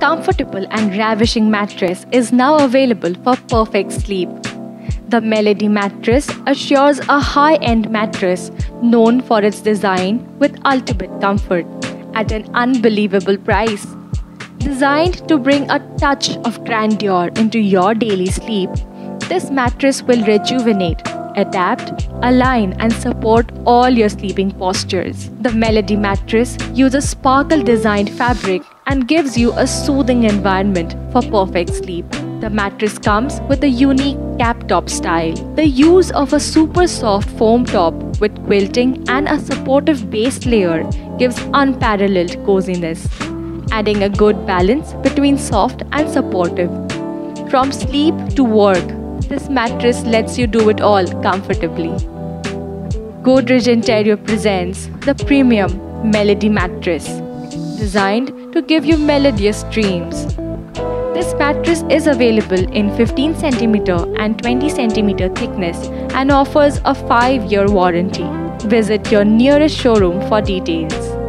comfortable and ravishing mattress is now available for perfect sleep. The Melody mattress assures a high end mattress known for its design with ultimate comfort at an unbelievable price. Designed to bring a touch of grandeur into your daily sleep, this mattress will rejuvenate, adapt, align, and support all your sleeping postures. The Melody mattress uses sparkle designed fabric and gives you a soothing environment for perfect sleep. The mattress comes with a unique cap top style. The use of a super soft foam top with quilting and a supportive base layer gives unparalleled coziness, adding a good balance between soft and supportive. From sleep to work, this mattress lets you do it all comfortably. Godrej Interio presents the premium Melody mattress, designed to give you melodious dreams. This mattress is available in 15 cm and 20 cm thickness and offers a 5 year warranty. Visit your nearest showroom for details.